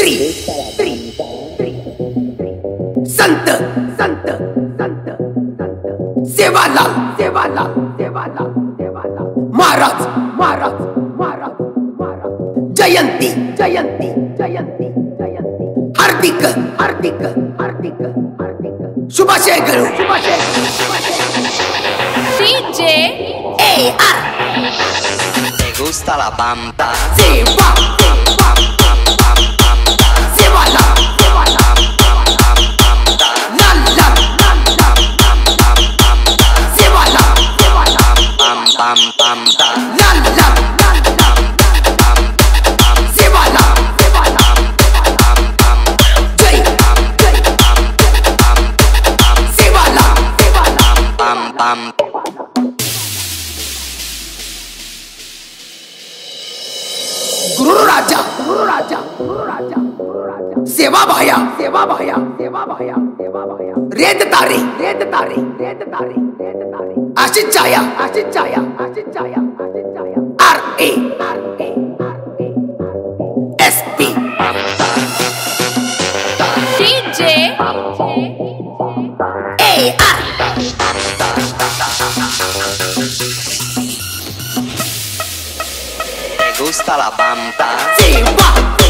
Tri, Tri, Santa, Santa, Santa, Santa, Santa, Sevala, Sevala, Sevala, Sevala, Maharaj, Maharaj, Maharaj, Maharaj, Jayanti, Jayanti, Jayanti, Jayanti, Hardik, Hardik, Hardik, Hardik, Subhashekar, Subhashekar, DJ, AR, Te gusta la bamba, Zimbabwe. राजा सेवा भाया सेवा भाया सेवा भाया सेवा भाया। रेत तारे रेत तारे रेत तारे रेत तारे। आशिष छाया आशिष छाया आशिष छाया आशिष छाया। R A R A R A S P. DJ A R. gusta la pampa.